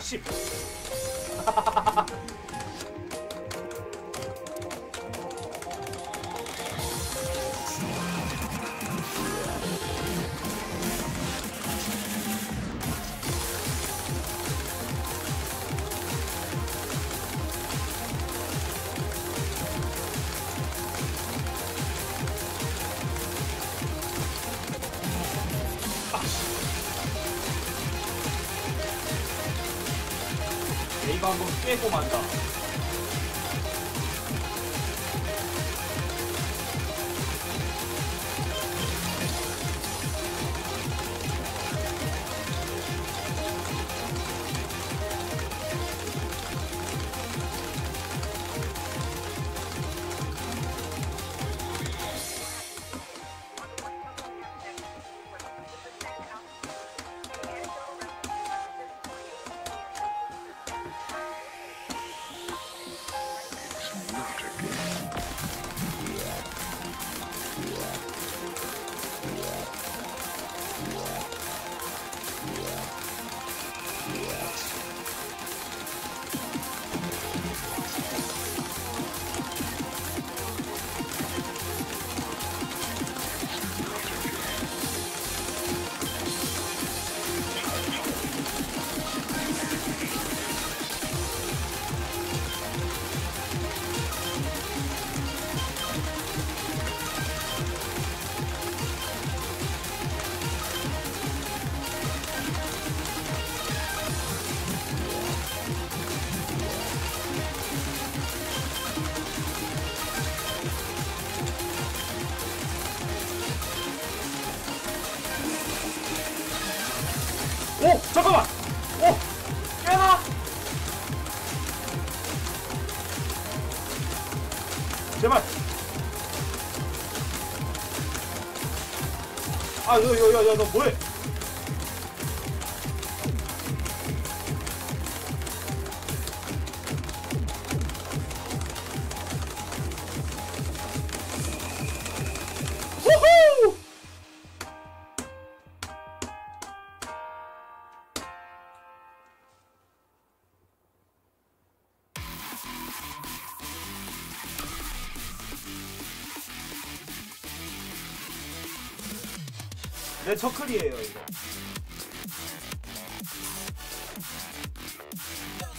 씨. 이거 한번 깨고 만다. 오! 잠깐만! 오! 깨나! 제발! 아, 너, 야, 야, 야, 너 뭐해? 내 처클이에요 이거.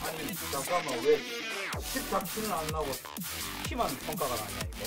아니 잠깐만 왜 10 잡티는 안 나고 키만 평가가 나냐 이거